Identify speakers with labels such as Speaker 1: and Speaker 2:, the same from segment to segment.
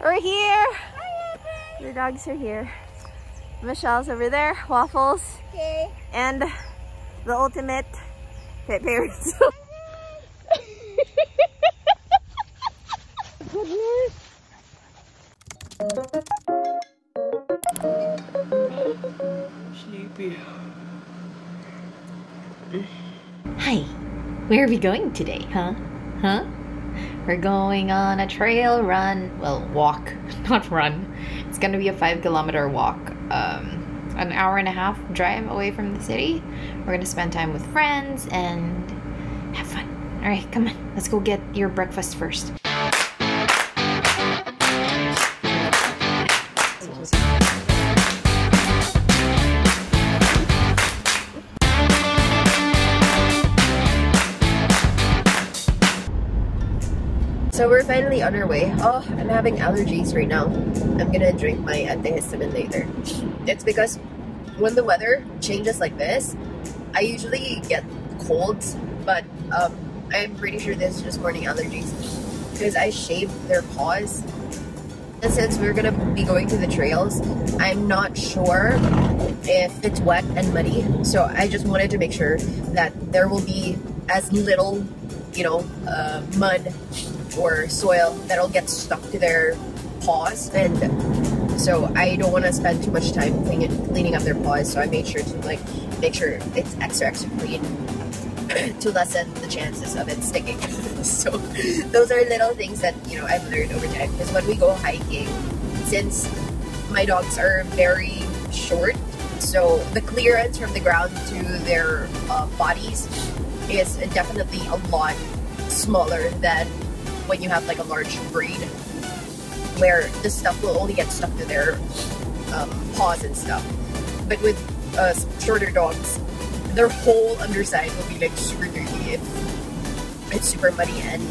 Speaker 1: We're here. The dogs are here. Michelle's over there, Waffles,
Speaker 2: Okay.
Speaker 1: and the ultimate pet parents.
Speaker 3: Sleepy.
Speaker 4: Hi, where are we going today, huh? Huh? We're going on a trail run. Well, walk, not run. It's gonna be a five kilometer walk. Um, an hour and a half drive away from the city. We're gonna spend time with friends and have fun. All right, come on, let's go get your breakfast first.
Speaker 1: So we're finally on our way. Oh, I'm having allergies right now. I'm gonna drink my antihistamine later. It's because when the weather changes like this, I usually get colds, but um, I'm pretty sure this is just morning allergies because I shaved their paws. And since we're gonna be going to the trails, I'm not sure if it's wet and muddy. So I just wanted to make sure that there will be as little, you know, uh, mud or soil that'll get stuck to their paws. And so I don't want to spend too much time cleaning, cleaning up their paws so I made sure to like make sure it's extra extra clean to lessen the chances of it sticking. So those are little things that you know I've learned over time because when we go hiking since my dogs are very short so the clearance from the ground to their uh, bodies is definitely a lot smaller than when you have like a large breed where this stuff will only get stuck to their um, paws and stuff. But with uh, shorter dogs, their whole underside will be like super dirty if it's super muddy and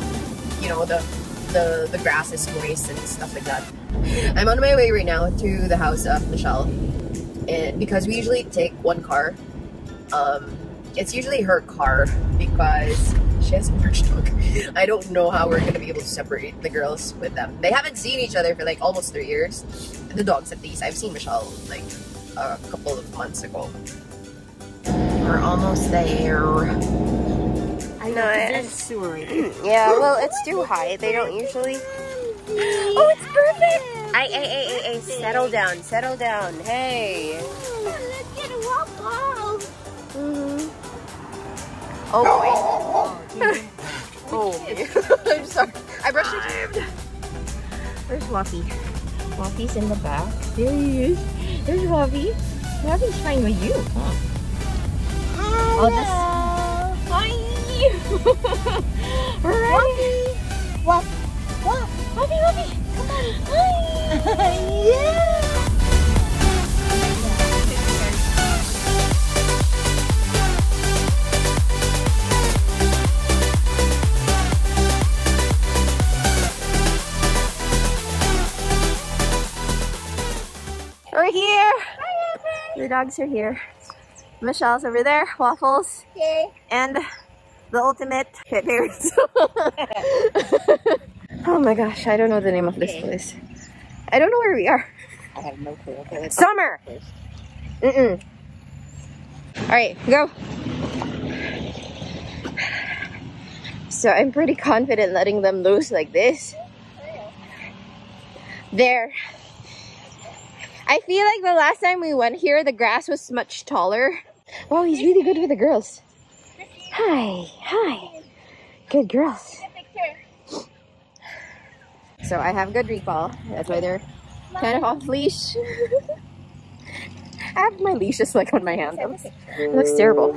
Speaker 1: you know the the the grass is moist and stuff like that. I'm on my way right now to the house of Michelle, and because we usually take one car, um, it's usually her car because she has a large dog. I don't know how we're gonna be able to separate the girls with them. They haven't seen each other for like almost three years. The dogs at least. I've seen Michelle like a couple of months ago. We're almost there.
Speaker 2: I know
Speaker 1: it's-
Speaker 2: sewer.
Speaker 1: Yeah, well, it's too high. They don't usually. Oh, it's perfect! I, I, I, I, I, settle down, settle down. Hey.
Speaker 2: Let's get a walk off.
Speaker 1: Mhm. Oh boy. Oh, I'm sorry. I brushed your teeth. Where's Waffy? Waffy's in the back. There he is. There's Waffy. Waffy's fine with you, huh? Oh, this. Hi. Ready?
Speaker 2: Walk. Walk.
Speaker 1: Waffy, Waffy. Come on. Hi.
Speaker 2: yeah.
Speaker 1: The dogs are here. Michelle's over there, Waffles,
Speaker 2: Okay.
Speaker 1: and the ultimate pet parents. oh my gosh, I don't know the name of this place. I don't know where we are.
Speaker 2: I have no clue. Okay,
Speaker 1: Summer! Mm-mm. Alright, go. So I'm pretty confident letting them loose like this. There. I feel like the last time we went here, the grass was much taller. Wow, he's really good with the girls. Hi, hi. Good girls. So I have good recall. That's why they're kind of off leash. I have my leash just like on my hand. It looks, looks terrible.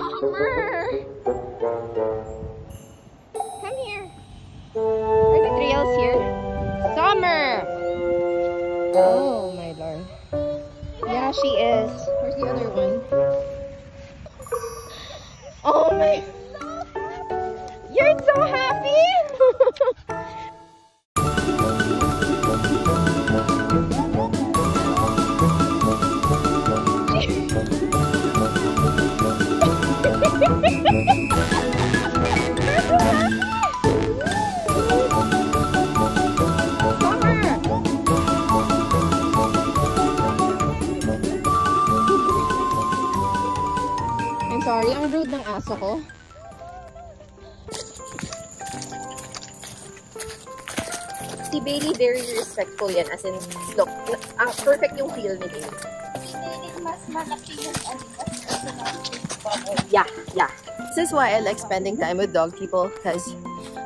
Speaker 2: Ang rude ng aso ko. Si Bailey very respectful yan. As in, look, ang ah, perfect yung feel ni Bailey.
Speaker 5: mas malaki yung
Speaker 2: Yeah, yeah. This is why I like spending time with dog people because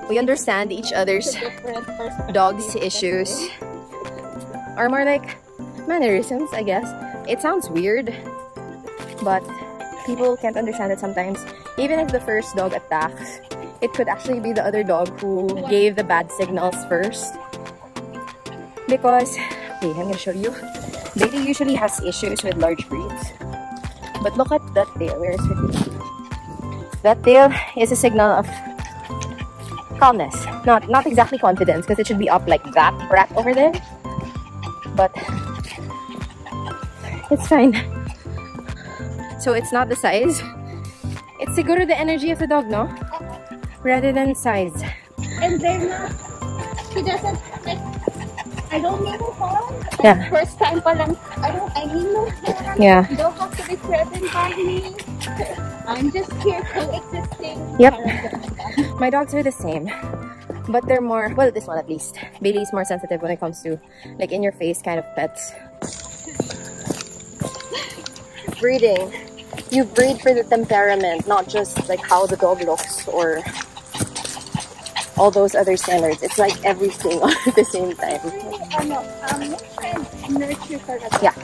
Speaker 2: we understand each other's dogs' issues. Or more like mannerisms, I guess. It sounds weird, but people can't understand it sometimes. Even if the first dog attacks, it could actually be the other dog who gave the bad signals first. Because, wait, I'm gonna show you. Bailey usually has issues with large breeds. But look at that tail. Where is it? That tail is a signal of calmness. Not not exactly confidence, because it should be up like that rat over there. But it's fine. So it's not the size. It's siguro the energy of the dog, no? Rather than size.
Speaker 5: And they're not, she doesn't, like, I don't need a phone.
Speaker 2: Yeah.
Speaker 5: First time pa lang, I don't, I need no phone.
Speaker 2: Yeah.
Speaker 5: You don't have to be threatened by me. I'm just here coexisting.
Speaker 2: Yep. My dogs are the same. But they're more, well, this one at least. Bailey's more sensitive when it comes to like in your face kind of pets. Breeding. You breed for the temperament, not just like how the dog looks or all those other standards. It's like everything all at the same time.
Speaker 5: Ano, and nurture talaga.
Speaker 2: Yeah.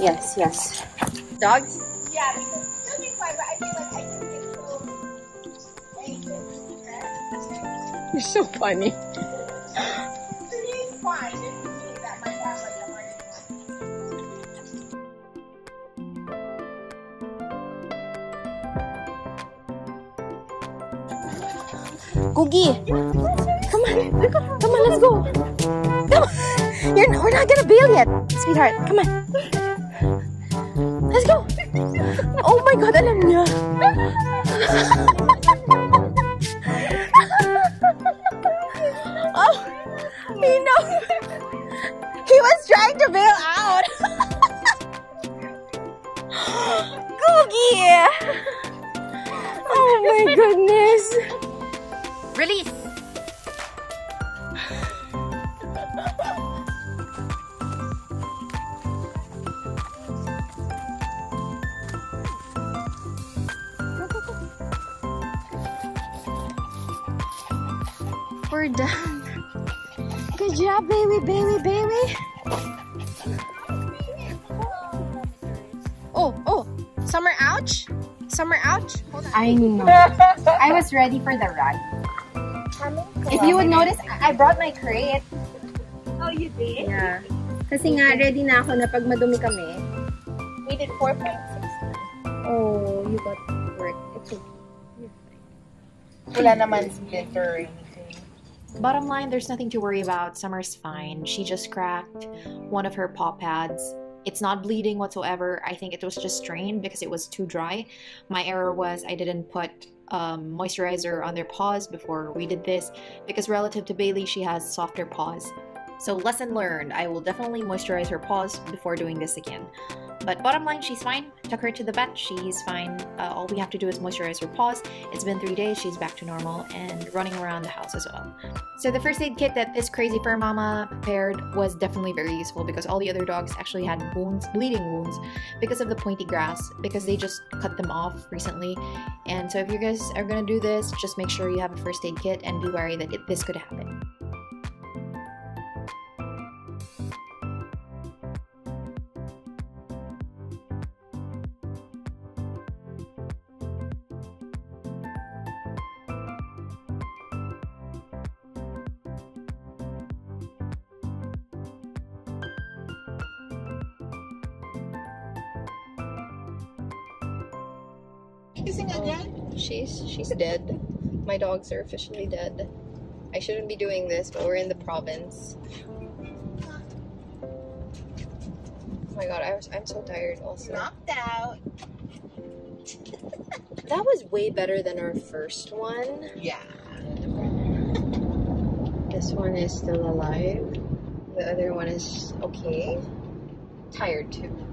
Speaker 2: Yes, yes. Dogs?
Speaker 5: Yeah, because still be fine, but I feel like I can control.
Speaker 2: You're so funny. Googie! Come on! Come on, let's go! Come on! You're, we're not gonna bail yet, sweetheart. Come on. Let's go! Oh my god, alam niya. oh, he knows. He was trying to bail out. Googie! Oh my goodness. Release! We're done. Good job, baby, baby, baby. Oh, oh, summer ouch? Summer ouch? I know. I was ready for the ride. If you would notice, I I brought my crate.
Speaker 5: Oh, you did?
Speaker 2: Yeah. Kasi nga, ready na ako na pag madumi kami.
Speaker 5: We did 4.6.
Speaker 2: Oh, you got work. It's okay.
Speaker 1: Wala naman splinter or anything.
Speaker 4: Bottom line, there's nothing to worry about. Summer's fine. She just cracked one of her paw pads. It's not bleeding whatsoever. I think it was just strained because it was too dry. My error was I didn't put um, moisturizer on their paws before we did this because relative to Bailey, she has softer paws. So, lesson learned. I will definitely moisturize her paws before doing this again. But bottom line, she's fine. Took her to the vet. She's fine. Uh, all we have to do is moisturize her paws. It's been three days. She's back to normal and running around the house as well. So the first aid kit that this crazy fur mama prepared was definitely very useful because all the other dogs actually had wounds, bleeding wounds, because of the pointy grass, because they just cut them off recently. And so if you guys are gonna do this, just make sure you have a first aid kit and be wary that it, this could happen.
Speaker 1: Kissing again?
Speaker 2: She's she's dead. My dogs are officially dead. I shouldn't be doing this, but we're in the province. Oh my god, I was I'm so tired also.
Speaker 1: Knocked out.
Speaker 2: That was way better than our first one.
Speaker 1: Yeah.
Speaker 2: This one is still alive. The other one is okay. Tired too.